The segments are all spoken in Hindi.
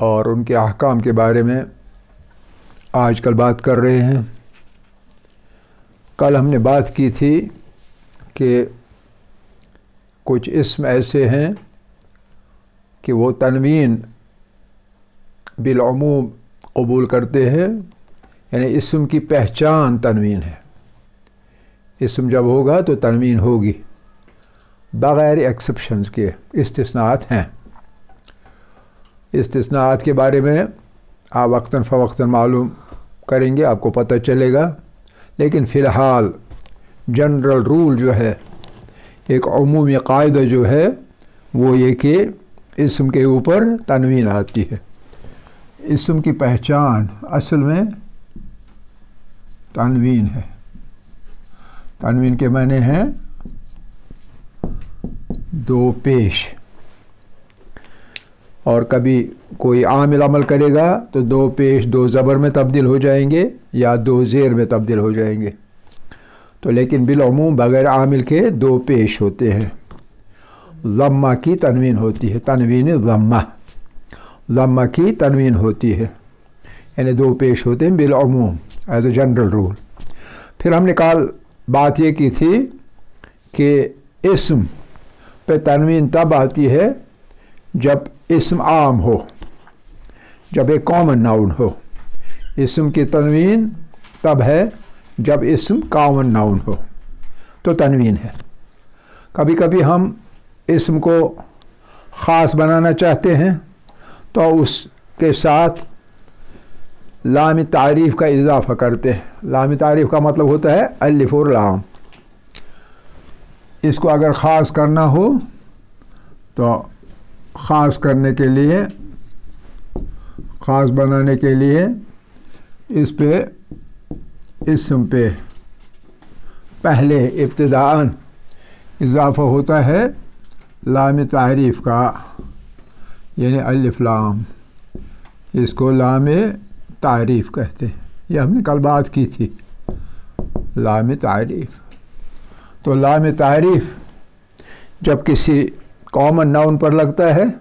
और उनके अहकाम के बारे में आजकल बात कर रहे हैं। कल हमने बात की थी कि कुछ इसम ऐसे हैं कि वो तनवीन बिलूम कबूल करते हैं, यानी इसम की पहचान तनवीन है। इसम जब होगा तो तनवीन होगी, बग़ैर एक्सेप्शंस के इस्तेसनात हैं। इस्तेसनात के बारे में आप वक्ता फ़वक्ता मालूम करेंगे, आपको पता चलेगा। लेकिन फ़िलहाल जनरल रूल जो है, एक अमूमी कायदा जो है, वो ये कि इसम के ऊपर तनवीन आती है। इसम की पहचान असल में तनवीन है। तनवीन के माने हैं दो पेश। और कभी कोई आमिल अमल करेगा तो दो पेश दो ज़बर में तब्दील हो जाएँगे या दो ज़ेर में तब्दील हो जाएँगे। तो लेकिन बिलूम बग़ैर आमिल के दो पेश होते हैं। लम्मा की तनवीन होती है। तनवीन लम्मा लम्मा की तनवीन होती है। यानी दो पेश होते हैं बिलूम एज ए जनरल रूल फिर हमने कल बात ये की थी कि इसम पे तनवीन तब आती है जब इसम आम हो, जब एक कॉमन नाउन हो, इसम की तनवीन तब है जब इसम कॉमन नाउन हो तो तनवीन है। कभी कभी हम इसम को ख़ास बनाना चाहते हैं तो उसके साथ लाम तारीफ़ का इजाफ़ा करते हैं। लाम तारीफ़ का मतलब होता है अलिफ और लाम। इसको अगर ख़ास करना हो तो ख़ास करने के लिए, ख़ास बनाने के लिए इस पे इसम पे पहले इब्तदान इजाफ़ा होता है लाम तारीफ़ का, यानी अलिफ्लाम इसको लाम तारीफ़ कहते हैं। यह हमने कल बात की थी लाम तारीफ़। तो लाम तारीफ़ जब किसी कॉमन नाउन पर लगता है,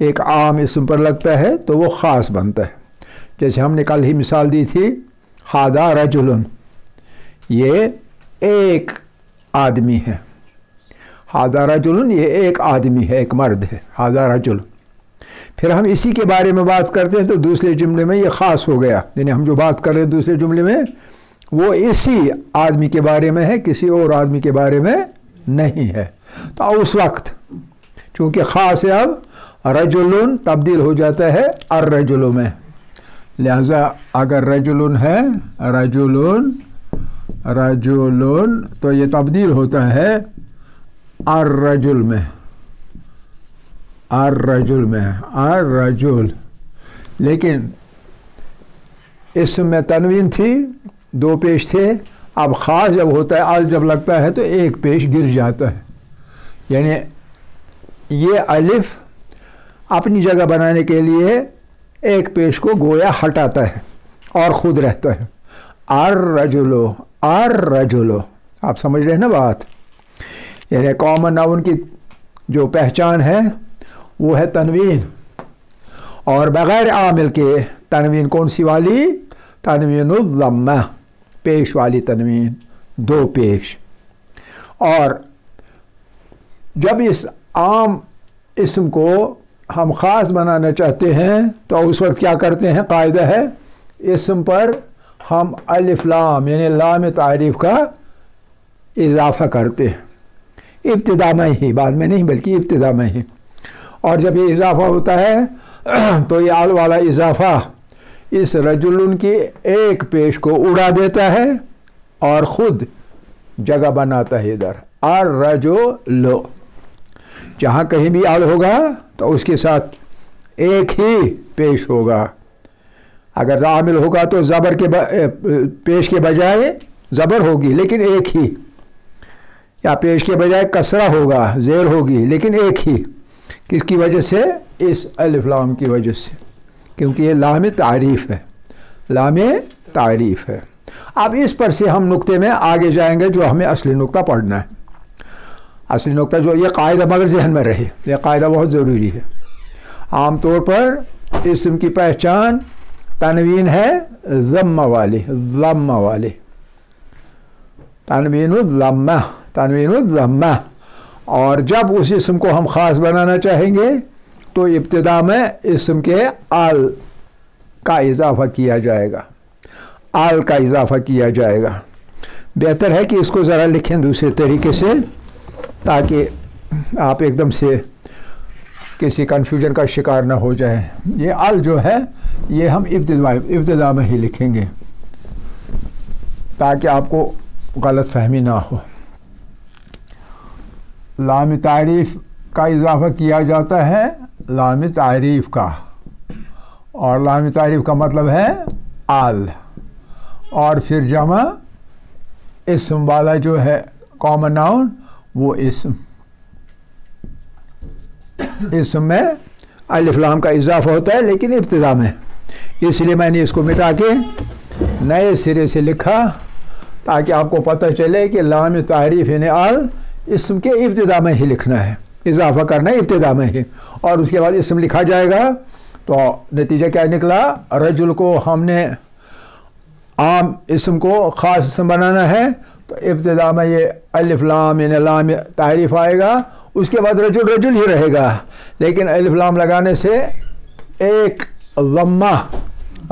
एक आम इसम पर लगता है तो वो ख़ास बनता है। जैसे हमने कल ही मिसाल दी थी, हादा रजुलन, ये एक आदमी है। हादा रजुलन, ये एक आदमी है, एक मर्द है, हादा रजुल। फिर हम इसी के बारे में बात करते हैं तो दूसरे जुमले में ये ख़ास हो गया। यानी हम जो बात कर रहे हैं दूसरे जुमले में, वो इसी आदमी के बारे में है, किसी और आदमी के बारे में नहीं है। तो उस वक्त, चूँकि ख़ास है अब रजुलन तब्दील हो जाता है अर रजुलों में। लिहाजा अगर रजुलन है, रजुलन रजुलन तो ये तब्दील होता है अर रजुल में। अर रजुल में, अर रजुल। लेकिन इसमें तनवीन थी, दो पेश थे, अब ख़ास जब होता है, अल जब लगता है तो एक पेश गिर जाता है। यानी ये अलिफ अपनी जगह बनाने के लिए एक पेश को गोया हटाता है और ख़ुद रहता है। आर रजुलो आर रजुलो। आप समझ रहे हैं ना बात? यानी कॉमन नाउन की जो पहचान है, वो है तनवीन। और बग़ैर आमिल के तनवीन कौन सी वाली? तनवीन पेश वाली तनवीन। दो पेश। और जब इस आम इसम को हम ख़ास बनाना चाहते हैं तो उस वक्त क्या करते हैं? कायदा है, इसम पर हम अलिफ्लाम यानी लाम तारीफ़ का इजाफ़ा करते हैं। इब्तदा में ही, बाद में नहीं, बल्कि इब्तदा में ही। और जब ये इजाफ़ा होता है तो ये आल वाला इजाफ़ा इस रजुल की एक पेश को उड़ा देता है और ख़ुद जगह बनाता है इधर। आर रजो लो जहाँ कहीं भी आल होगा तो उसके साथ एक ही पेश होगा। अगर आमिल होगा तो ज़बर के पेश के बजाय ज़बर होगी, लेकिन एक ही। या पेश के बजाय कसरा होगा जेर होगी, लेकिन एक ही। किसकी वजह से? इस अलिफ्लाम की वजह से। क्योंकि ये लाम तारीफ़ है। लाम तारीफ़ है। अब इस पर से हम नुक्ते में आगे जाएँगे, जो हमें असली नुक्ता पढ़ना है। असली नुकता जो ये कायदा मगर जहन में रहे यह कायदा बहुत ज़रूरी है। आम तौर पर इसम की पहचान तनवीन है ज़म्मा वाली ज़म्मा वाली। तनवीन ज़म्मा तनवीन ज़म्मा। और जब उस इसम को हम ख़ास बनाना चाहेंगे तो इब्तदा में इसम के आल का इजाफ़ा किया जाएगा। आल का इजाफ़ा किया जाएगा। बेहतर है कि इसको ज़रा लिखें दूसरे तरीके से। ताकि आप एकदम से किसी कन्फ्यूज़न का शिकार ना हो जाए। ये अल जो है, ये हम इब्तदा इब्तदा में ही लिखेंगे। ताकि आपको गलत फहमी ना हो। लाम तारीफ़ का इजाफ़ा किया जाता है लाम तारीफ़ का। और लाम तारीफ़ का मतलब है आल। और फिर जमा, इसम वाला जो है कॉमन नाउन वो इसम इसम में अलिफ्लाम का इजाफा होता है, लेकिन इब्तदा में। इसलिए मैंने इसको मिटा के नए सिरे से लिखा, ताकि आपको पता चले कि लाम तारीफ़ आल इसम के इब्तदा में ही लिखना है। इजाफा करना है इब्तदा में ही। और उसके बाद इसम लिखा जाएगा तो नतीजा क्या निकला? रजुल को हमने आम इसम को ख़ास इसम बनाना है तो इब्तदा में ये अलिफ्लाम लाम तारीफ़ आएगा, उसके बाद रजुल रजुल ही रहेगा। लेकिन अलिफ्लाम लगाने से एक लम्मा,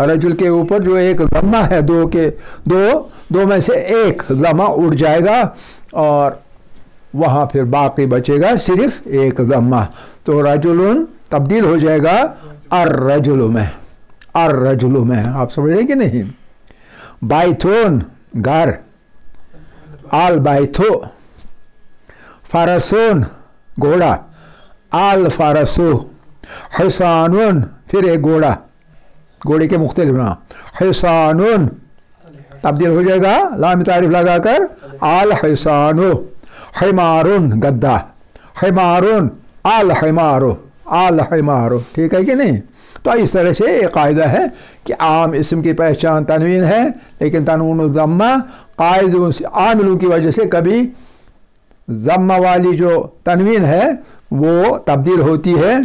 रजुल के ऊपर जो एक लम्मा है, दो के, दो दो में से एक लम्मा उड़ जाएगा और वहाँ फिर बाकी बचेगा सिर्फ़ एक लम्मा। तो रजुल तब्दील हो जाएगा अर रजुल में, अर रजुल में। आप समझ रहे कि नहीं? बाइथोन घर। आल बाइथो फारसून, घोड़ा। आल फारसो हसानुन, फिर एक घोड़ा। घोड़े के मुख्तलिफ़ नाम। हसानुन, तब्दील हो जाएगा, लाम तारीफ़ लगाकर। आल हसानो हैमारुन, गद्दा। हैमारुन आल हैमारो आल हैमारो ठीक है कि नहीं? तो इस तरह से एक कायदा है कि आम इसम की पहचान तनवीन है, लेकिन तनवीन ज़म्मा कायदों से, आमिलों की वजह से कभी ज़म्मा वाली जो तनवीन है, वो तब्दील होती है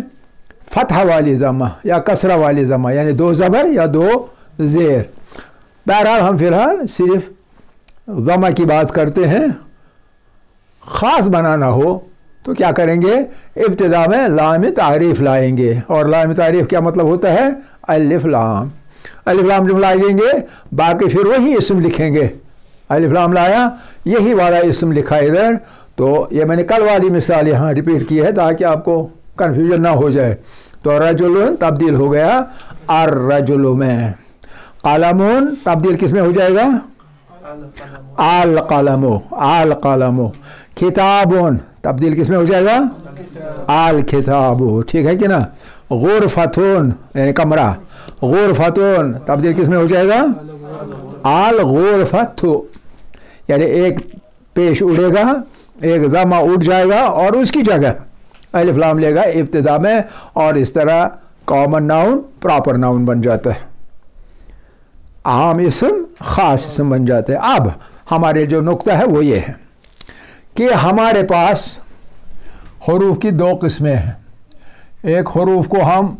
फतह वाली ज़म्मा या कसरा वाली ज़म्मा, यानी दो ज़बर या दो ज़ेर। बहरहाल हम फ़िलहाल सिर्फ़ ज़मा की बात करते हैं। ख़ास बनाना हो तो क्या करेंगे? इब्तदा में लाम तारीफ़ लाएँगे। और लाम तारीफ़ क्या मतलब होता है? अलिफ लाम। अलिफ लाम जब लाएँगे, बाकी फिर वही इसम लिखेंगे। अलिफ लाम लाया, यही वाला इसम लिखा इधर। तो ये मैंने कल वाली मिसाल यहाँ रिपीट की है ताकि आपको कन्फ्यूज़न ना हो जाए। तो रजुल तब्दील हो गया। अर रजुल में कालामून तब्दील किसमें हो जाएगा? आल कलमो आल कलमो किताबुन तब्दील किसमें हो जाएगा? आल खिताबो ठीक है कि ना? गुर फतून यानी कमरा। गुर फतून तब्दील किसमें हो जाएगा? आल गुर फतु यानी एक पेश उड़ेगा, एक जमा उठ जाएगा और उसकी जगह अलिफ्लाम लेगा इब्तदा में और इस तरह कॉमन नाउन प्रॉपर नाउन बन जाता है। आम इसम, ख़ास इसम बन जाते हैं। अब हमारे जो नुक्ता है वो ये है कि हमारे पास हरूफ की दो किस्में हैं। एक हरूफ को हम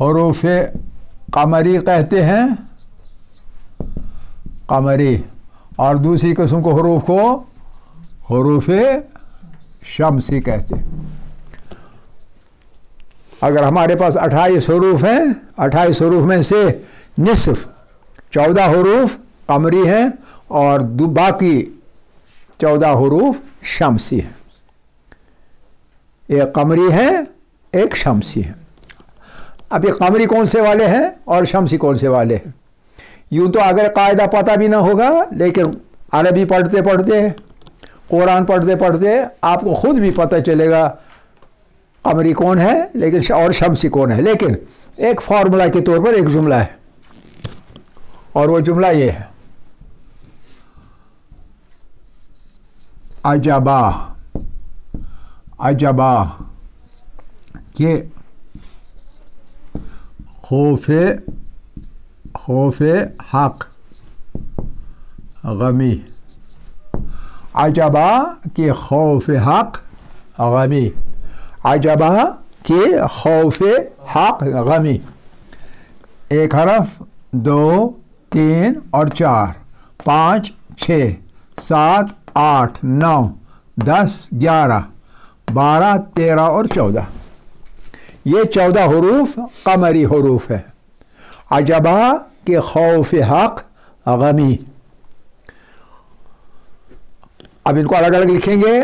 हरूफ कमरी कहते हैं। कमरी और दूसरी किस्म को हरूफ को हरूफ शमसी कहते अगर हमारे पास अट्ठाईस हरूफ हैं, अट्ठाईस हरूफ में से निसफ चौदह हरूफ कमरी हैं और बाकी चौदह हरूफ शमसी हैं। एक कमरी है, एक शमसी है। अब ये कमरी कौन से वाले हैं और शमसी कौन से वाले हैं? यूँ तो अगर कायदा पता भी ना होगा, लेकिन अरबी पढ़ते पढ़ते, कुरान पढ़ते पढ़ते आपको ख़ुद भी पता चलेगा कमरी कौन है, लेकिन और शमसी कौन है। लेकिन एक फार्मूला के तौर पर एक जुमला है, और वो जुमला ये है। अजबा अजबा के खौफ खौफ हक गमी अजबा के खौफ हक गमी अजबा के खौफ हक गमी एक हरफ दो तीन और चार पाँच छ सात आठ नौ दस ग्यारह बारह तेरह और चौदह ये चौदह हरूफ कमरी हरूफ है अजबा के खौफ हक गमी अब इनको अलग अलग लिखेंगे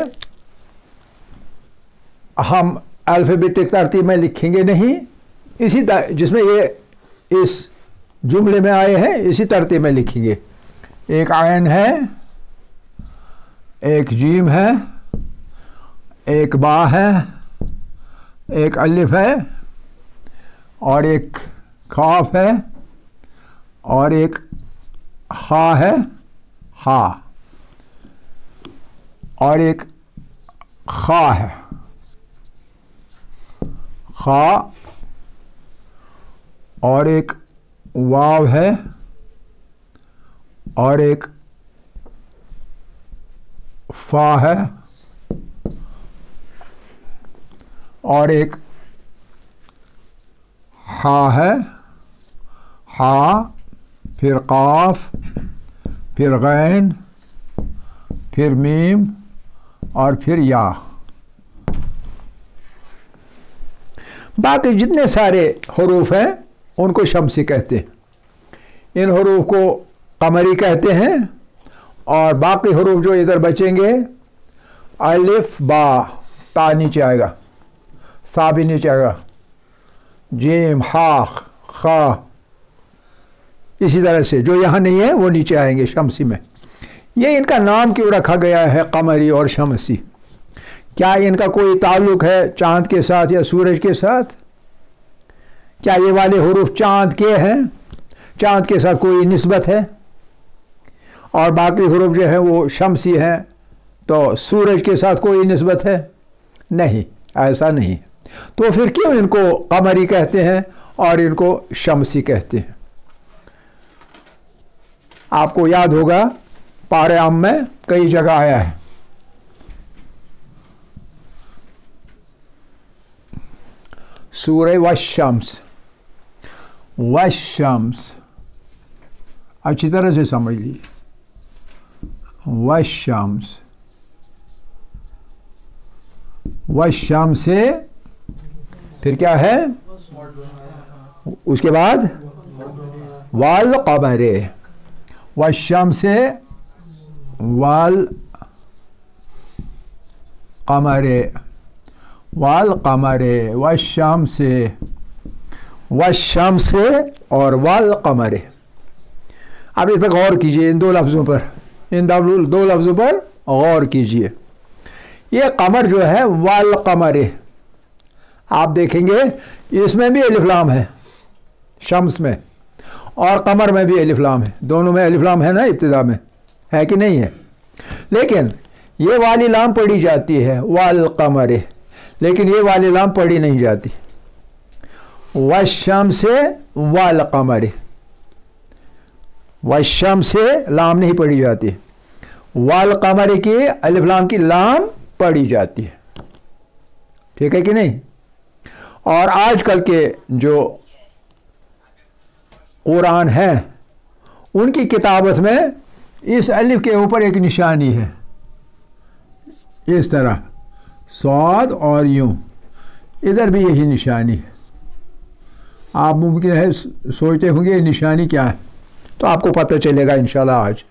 हम अल्फ़ाबेटिक तरतीब में लिखेंगे नहीं इसी जिसमें ये इस जुमले में आए हैं इसी तरतीब में लिखेंगे एक आयन है एक जीम है एक बा है एक अलिफ है और एक खाफ है और एक हा है, हा। और एक खा है। खा और एक वाव है, और एक फा है, और एक हा है, हा फिर काफ, फिर गैन, फिर मीम और फिर या। बाकी जितने सारे हरूफ हैं, उनको शमसी कहते हैं। इन हरूफ को कमरी कहते हैं और बाकी हरूफ जो इधर बचेंगे, अलिफ, बा, ता नीचे आएगा, सा भी नीचे आएगा। जेम हा खा इसी तरह से, जो यहाँ नहीं है, वो नीचे आएँगे शमसी में। ये इनका नाम क्यों रखा गया है, कमरी और शमसी? क्या इनका कोई ताल्लुक है चाँद के साथ या सूरज के साथ? क्या ये वाले हरूफ चाँद के हैं? चाँद के साथ कोई नस्बत है? और बाकी हरूफ जो है, वो शमसी हैं तो सूरज के साथ कोई नस्बत है? नहीं, ऐसा नहीं। तो फिर क्यों इनको कमरी कहते हैं और इनको शमसी कहते हैं? आपको याद होगा पारे आम में कई जगह आया है। सूर्य वशम्स वशम्स अच्छी तरह से समझ लीजिए। वशम्स वशम से फिर क्या है? उसके बाद? वाल कमरे वशम से वाल कमरे वाल कमरे वशम से वशम से और वाल कमरे। अब इस पर गौर कीजिए इन दो लफ्ज़ों पर। इन दो लफ्ज़ों पर गौर कीजिए। ये कमर जो है, वाल कमरे। आप देखेंगे, इसमें भी अलिफ्लाम है, शम्स में। और कमर में भी अलिफ्लाम है। दोनों में अलिफ्लाम है ना इब्तदा में? है कि नहीं है? लेकिन ये वाली लाम पढ़ी जाती है, वाल कमरे। लेकिन ये वाली लाम पढ़ी नहीं जाती। वशम से वाल कमरे। वशम से लाम नहीं पढ़ी जाती। वाल कमर की अलिफ्लाम की लाम पढ़ी जाती है। ठीक है कि नहीं? और आजकल के जो कुरान हैं। उनकी किताबत में इस अलिफ के ऊपर एक निशानी है। इस तरह। स्वाद और यूँ। इधर भी यही निशानी है। आप मुमकिन है सोचते होंगे निशानी क्या है। तो आपको पता चलेगा इन आज।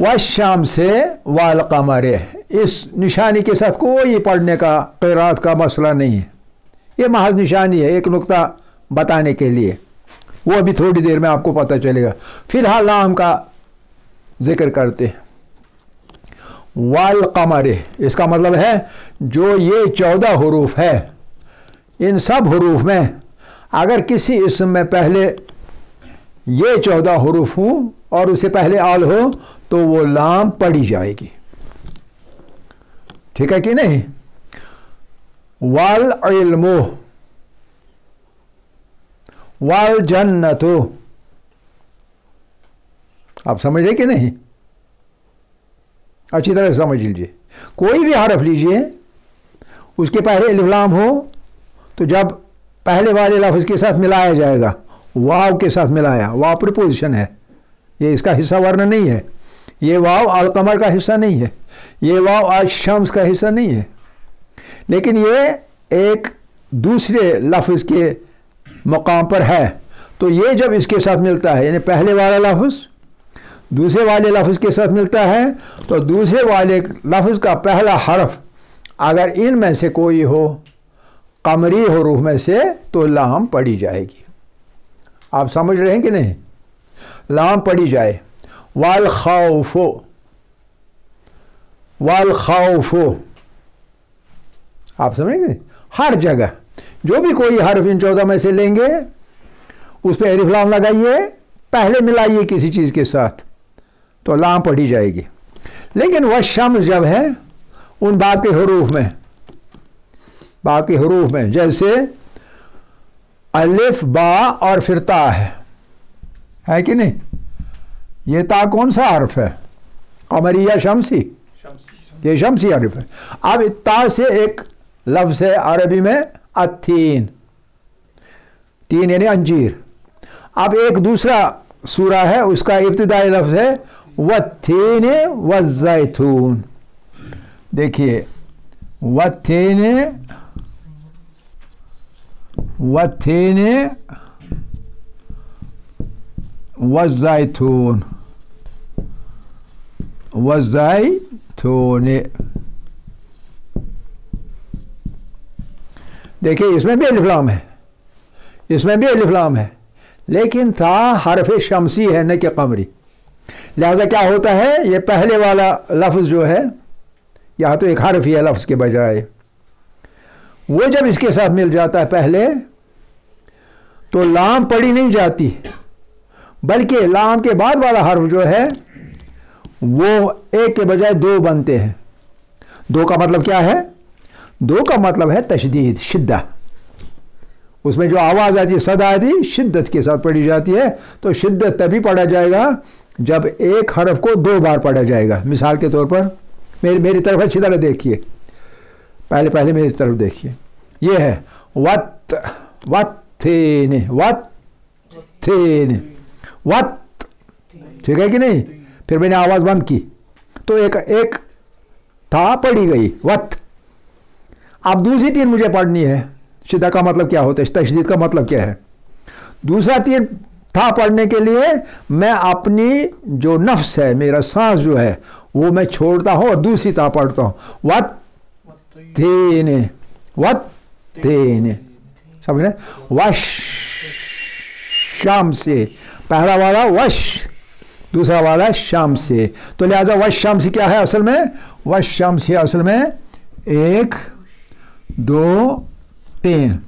वह शाम से वाल कमर इस निशानी के साथ कोई पढ़ने का, कैरात का मसला नहीं है। ये महज निशानी है, एक नुक्ता बताने के लिए। वो अभी थोड़ी देर में आपको पता चलेगा। फ़िलहाल नाम का ज़िक्र करते हैं। वाल कमर, इसका मतलब है जो ये चौदह हरूफ है, इन सब हरूफ में अगर किसी इसम में पहले ये चौदह हरूफ हूँ और उसे पहले आल हो तो वो लाम पढ़ी जाएगी। ठीक है कि नहीं? वाल इल्मो वाल जन्नतो। आप समझ रहे कि नहीं? अच्छी तरह समझ लीजिए। कोई भी हरफ लीजिए, उसके पहले इल्लाम हो तो जब पहले वाले लफ्ज़ के साथ मिलाया जाएगा, वाव के साथ मिलाया, वाव प्रिपोजिशन है। ये इसका हिस्सा वर्ण नहीं है। ये वाव अलकमर का हिस्सा नहीं है। ये वाव आज शम्स का हिस्सा नहीं है। लेकिन ये एक दूसरे लफ्ज़ के मकाम पर है। तो ये जब इसके साथ मिलता है, यानी पहले वाला लफ्ज़, दूसरे वाले लफ्ज़ के साथ मिलता है तो दूसरे वाले लफ्ज़ का पहला हरफ अगर इन में से कोई हो, कमरी हो रूह में से तो लाम पड़ी जाएगी। आप समझ रहे हैं कि नहीं? लाम पड़ी जाए। वाल खौफो वाल खौफो। आप समझेंगे हर जगह। जो भी कोई हरफ इन चौदह में से लेंगे उस पर अरिफ्लाम लगाइए पहले मिलाइए किसी चीज़ के साथ तो लाम पढ़ी जाएगी। लेकिन वह शम्स जब है उन बाकी हरूफ में बाकी हरूफ में जैसे अलिफ बा और फिर ता है। है कि नहीं? ये ता कौन सा हर्फ है? कमरी या शमसी। ये शमसी हर्फ है। अब ता से एक लफ्ज़ है अरबी में अथीन तीन यानी अंजीर। अब एक दूसरा सूरा है, उसका इब्तदाई लफ्ज़ है वथीन वजैथून देखिए वथीन वथीन वजैथून वजैथून देखिए, इसमें भी अलिफ्लाम है। इसमें भी अलिफ्लाम है। लेकिन था हरफ शमसी है न कि कमरी। लिहाजा क्या होता है? ये पहले वाला लफ्ज़ जो है, यहाँ तो एक हरफ ही है लफ्ज़ के बजाय। वो जब इसके साथ मिल जाता है पहले तो लाम पड़ी नहीं जाती। बल्कि लाम के बाद वाला हर्फ जो है, वो एक के बजाय दो बनते हैं। दो का मतलब क्या है? दो का मतलब है तशदीद शिद्दा उसमें जो आवाज़ आती है, सदा आती शिद्दत के साथ पढ़ी जाती है। तो शिद्दत तभी पढ़ा जाएगा जब एक हरफ को दो बार पढ़ा जाएगा। मिसाल के तौर पर, मेरी मेरी तरफ़ अच्छी तरह देखिए। पहले पहले मेरी तरफ़ देखिए। ये है, वत वत थे वत। थे वत ठीक है कि नहीं? फिर मैंने आवाज़ बंद की। तो एक एक था पड़ी गई, वत। अब दूसरी तीन मुझे पढ़नी है। शिदा का मतलब क्या होता है? तशदीद का मतलब क्या है? दूसरा तीन था पढ़ने के लिए, मैं अपनी जो नफ्स है, मेरा सांस जो है, वो मैं छोड़ता हूँ और दूसरी ता पढ़ता हूँ। वत तेने वत तेने। समझ रहे वश शाम से। पहला वाला वश, दूसरा वाला शाम से। तो लिहाजा वश शाम से क्या है असल में? वश शाम से असल में एक दो तीन,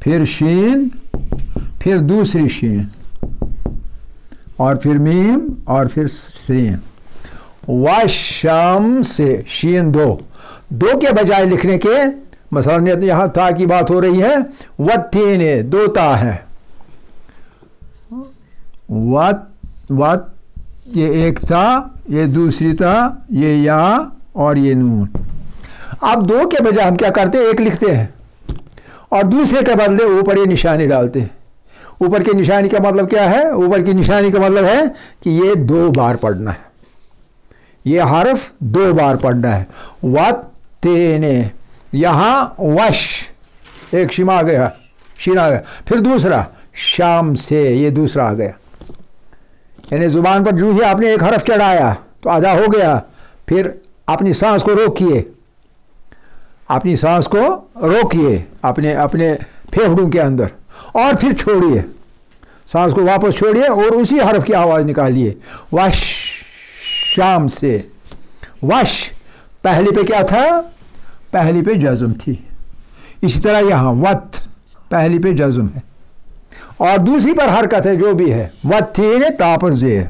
फिर शीन, फिर दूसरी शीन, और फिर मीम, और फिर सीन। वशम से शीन दो। दो के बजाय लिखने के मसलन यहाँ था की बात हो रही है। व तीन, दो ता है। व ये एक था ये दूसरी था ये या, और ये नून। अब दो के बजाय हम क्या करते हैं? एक लिखते हैं। और दूसरे के बदले ऊपर ये निशानी डालते हैं। ऊपर की निशानी का मतलब क्या है? ऊपर की निशानी का मतलब है कि ये दो बार पढ़ना है। ये हर्फ दो बार पढ़ना है। वत तेने यहाँ वश। एक शिम आ गया। शीन आ गया। फिर दूसरा, शाम से। ये दूसरा आ गया। यानी ज़ुबान पर जो ही आपने एक हरफ चढ़ाया तो आधा हो गया। फिर अपनी सांस को रोकिए। अपनी सांस को रोकिए, अपने अपने फेफड़ों के अंदर, और फिर छोड़िए। सांस को वापस छोड़िए और उसी हरफ की आवाज़ निकालिए। वश, शाम से। वश, पहली पे क्या था? पहले पे जज्म थी। इसी तरह यहाँ, वत, पहली पे जज्म है। और दूसरी पर हरकत है, जो भी है। वत थी ने तापर जे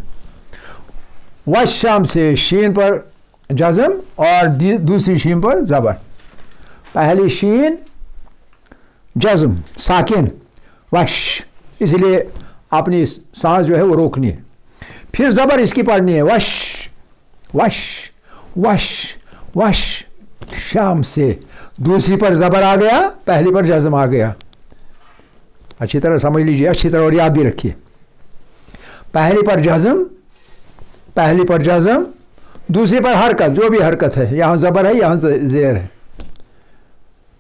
वश, शाम से, शीन पर जज्म और दूसरी शीन पर ज़बर। पहली शीन जज्म साकिन वश इसलिए अपनी सांस जो है वो रोकनी है फिर ज़बर इसकी पढ़नी है वश वश वश वश शाम से दूसरी पर ज़बर आ गया पहली पर जज्म आ गया अच्छी तरह समझ लीजिए अच्छी तरह और याद भी रखिए पहली पर जज्म पहली पर जज्म दूसरी पर हरकत जो भी हरकत है यहाँ ज़बर है यहाँ ज़ेर है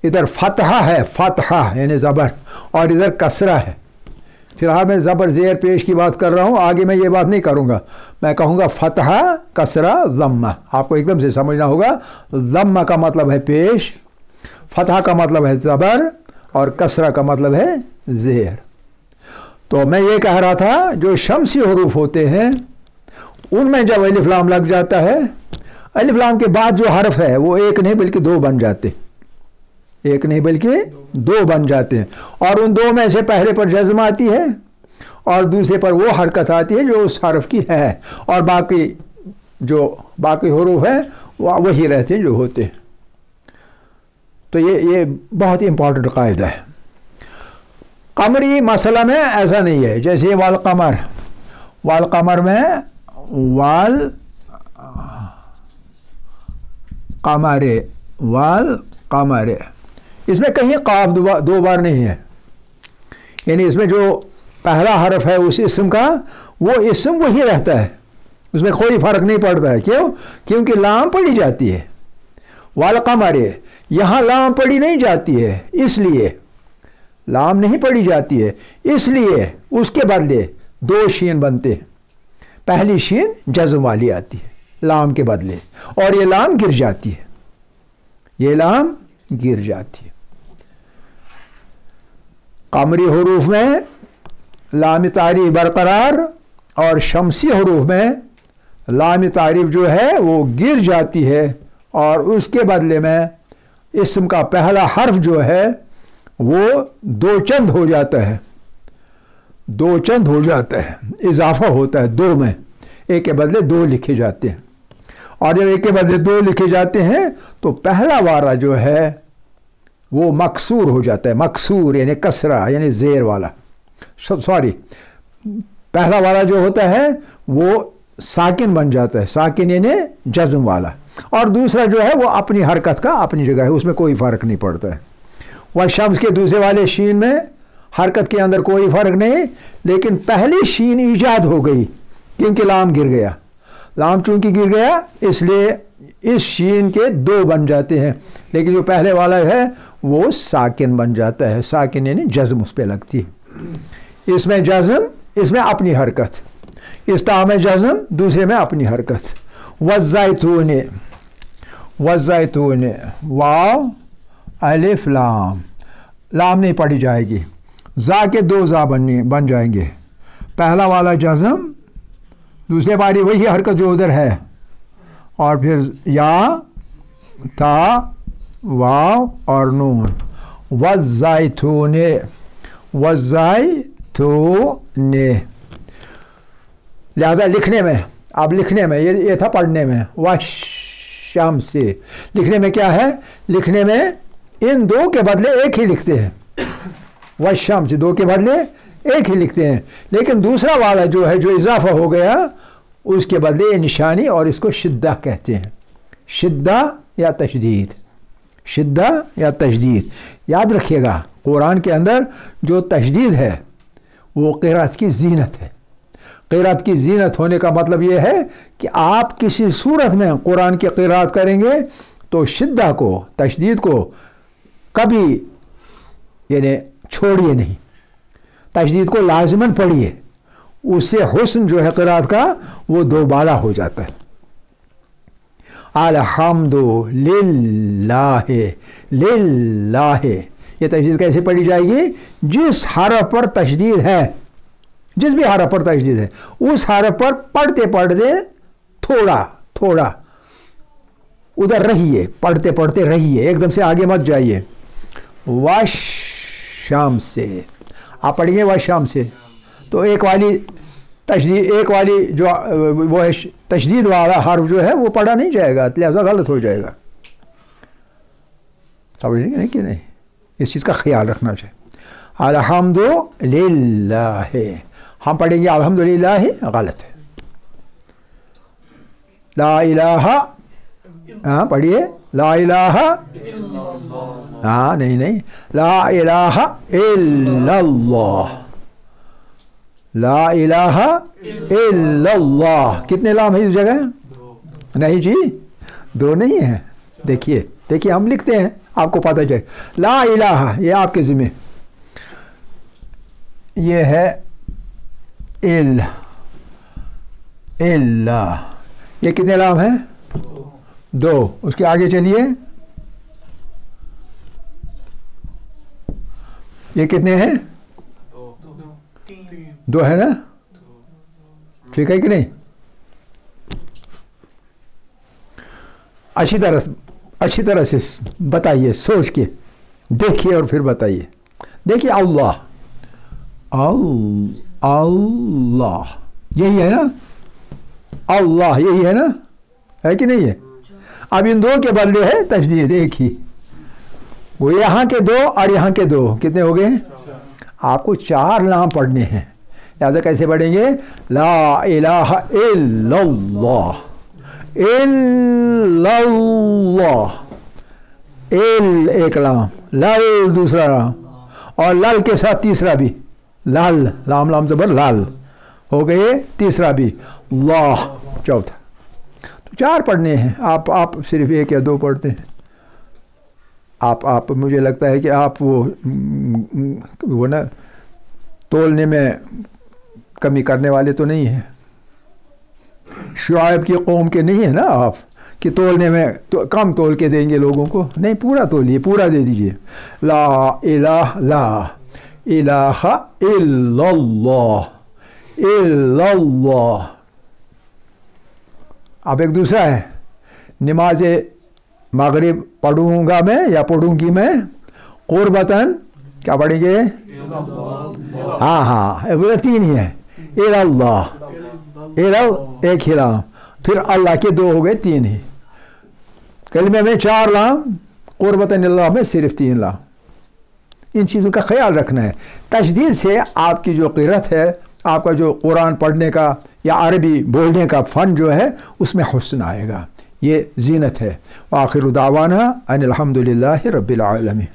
इधर फतहा है, फतहा, यानी ज़बर, और इधर कसरा है। फ़िलहाल मैं ज़बर ज़ेर पेश की बात कर रहा हूँ, आगे मैं ये बात नहीं करूँगा। मैं कहूँगा फतहा, कसरा, ज़म्मा। आपको एकदम से समझना होगा, ज़म्मा का मतलब है पेश, फतहा का मतलब है ज़बर, और कसरा का मतलब है ज़ेर। तो मैं ये कह रहा था, जो शमसी हरूफ होते हैं, उनमें जब अलिफ्लाम लग जाता है अलिफ्लाम के बाद जो हरफ है, वो एक नहीं, बल्कि दो बन जाते। एक नहीं, बल्कि दो बन जाते हैं। और उन दो में से पहले पर जज्म आती है और दूसरे पर वो हरकत आती है जो उस हरफ की है। और बाकी जो बाकी हरूफ है, वह रहते हैं जो होते हैं। तो ये ये बहुत ही इंपॉर्टेंट कायदा है। कमरी मसला में ऐसा नहीं है, जैसे वाल कमर। वाल कमर में वाल, कमरे वाल कमरे। इसमें कहीं काफ दो, बार नहीं है। यानी इसमें जो पहला हरफ है उस इसम का वो इसम वही रहता है। उसमें कोई फ़र्क नहीं पड़ता है। क्यों? क्योंकि लाम पड़ी जाती है। वाल कमरे यहाँ लाम पड़ी नहीं जाती है इसलिए। लाम नहीं पड़ी जाती है इसलिए उसके बदले दो शीन बनते हैं। पहली शीन जज्म वाली आती है लाम के बदले। और ये लाम गिर जाती है। ये लाम गिर जाती है। कमरी हरूफ में लाम तारीफ़ बरकरार और शमसी हरूफ में लाम तारीफ़ जो है, वो गिर जाती है। और उसके बदले में इसम का पहला हर्फ जो है, वो दो चंद हो जाता है। दो चंद हो जाता है। इजाफा होता है दो में। एक के बदले दो लिखे जाते हैं। और जब एक के बदले दो लिखे जाते हैं तो पहला वारा जो है वो मकसूर हो जाता है, मकसूर यानी कसरा, यानी ज़ेर वाला। सॉरी पहला वाला जो होता है, वो साकिन बन जाता है, साकिन यानी जज्म वाला। और दूसरा जो है, वो अपनी हरकत का, अपनी जगह है, उसमें कोई फ़र्क नहीं पड़ता है। वह शम्स के दूसरे वाले शीन में हरकत के अंदर कोई फ़र्क नहीं, लेकिन पहली शीन ईजाद हो गई, क्योंकि लाम गिर गया। लाम चूँकि गिर गया, इसलिए इस शीन के दो बन जाते हैं। लेकिन जो पहले वाला है, वो साकिन बन जाता है। साकिन यानी जज्म उस पर लगती है। इसमें जज्म, इसमें अपनी हरकत। इस ता में जज्म, दूसरे में अपनी हरकत। वज़ायतून वज़ायतून वाव, अलिफ, लाम। लाम नहीं पढ़ी जाएगी। जा के दो जा बननी, बन जाएँगे। पहला वाला जज्म, दूसरे बारी वही हरकत जो उधर है। और फिर या, ता, वाव और नून। वज़ायतूने वज़ायतूने लिहाजा लिखने में, अब लिखने में, ये ये था पढ़ने में। वह शाम से लिखने में क्या है? लिखने में इन दो के बदले एक ही लिखते हैं। वह शाम से दो के बदले एक ही लिखते हैं। लेकिन दूसरा वाला जो है, जो इजाफा हो गया उसके बदले निशानी और इसको शिद्दा कहते हैं। शिद्दा या तशदीद। शिद्दा या तशदीद। याद रखिएगा, कुरान के अंदर जो तशदीद है, वो किरात की जीनत है। किरात की जीनत होने का मतलब ये है कि आप किसी सूरत में कुरान की किरात करेंगे तो शिद्दा को, तशदीद को कभी, यानी छोड़िए नहीं। तशदीद को लाजमन पढ़िए। उससे हुस्न जो है किरात का, वो दोबारा हो जाता है। अलहमदो लिल्लाहे ये तशदीद कैसे पढ़ी जाएगी? जिस हरफ पर तशदीद है, जिस भी हरफ पर तशदीद है, उस हरफ पर पढ़ते पढ़ते थोड़ा थोड़ा, उधर रहिए, पढ़ते पढ़ते रहिए, एकदम से आगे मत जाइए। वश शाम से, आप पढ़िए वश शाम से। तो एक वाली तशदी, एक वाली जो, वो है तशदीद वाला हर्फ जो है, वो पढ़ा नहीं जाएगा, लिहाजा गलत हो जाएगा। समझेंगे नहीं कि नहीं? इस चीज़ का ख्याल रखना चाहिए। अल्हम्दुलिल्लाह। हम पढ़ेंगे अल्हम्दुलिल्लाह गलत। है ला इलाहा हाँ पढ़िए। ला इलाहा हाँ नहीं नहीं। ला इलाहा इल्लल्लाह। ला इलाहा इल्लल्लाह। कितने लाम है इस जगह? नहीं जी, दो नहीं है। देखिए देखिए, हम लिखते हैं, आपको पता चले। ला इलाहा, ये आपके ज़िम्मे। ये है इल, इल्ला। ये कितने लाम है? दो। उसके आगे चलिए। ये कितने हैं? दो है ना? ठीक है कि नहीं? अच्छी तरह अच्छी तरह से बताइए, सोच के, देखिए और फिर बताइए। देखिए, अल्लाह। अल्लाह। यही है ना? अल्लाह, यही है ना? है कि नहीं है? अब इन दो के बदले है तजदीद एक ही। वो यहाँ के दो और यहाँ के दो। कितने हो गए? आपको चार नाम पढ़ने हैं। लिहाजा कैसे पढ़ेंगे ला इलाहा एक लाम, लल दूसरा लाम, और लल के साथ तीसरा भी। लाल, लाम लाम जबर लाल। हो गए तीसरा भी। लाह चौथा। तो चार पढ़ने हैं। आप आप सिर्फ़ एक या दो पढ़ते हैं। आप आप, मुझे लगता है कि आप वो वो ना, तोलने में कमी करने वाले तो नहीं हैं। शुआब की कौम के नहीं है ना आप? कि तोलने में तो कम तोल के देंगे लोगों को? नहीं, पूरा तोलिए, पूरा दे दीजिए। ला इलाह, ला इलाहा इल्लल्लाह अब एक दूसरा है। नमाज़ मगरब पढ़ूँगा मैं या पढ़ूँगी मैं? कुर्बतन, क्या पढ़ेंगे? हाँ हाँ वो तीन ही है। अल्लाह। एक ही लाम फिर अल्लाह के दो हो गए तीन ही। कलमे में चार लाम कुर्बत में सिर्फ़ तीन लाम। इन चीज़ों का ख्याल रखना है। तजदीद से आपकी जो किरत है, आपका जो कुरान पढ़ने का या अरबी बोलने का फ़न जो है, उसमें हसन आएगा। ये जीनत है। आखिर दावाना अनिलहमदिल्ला रबालमी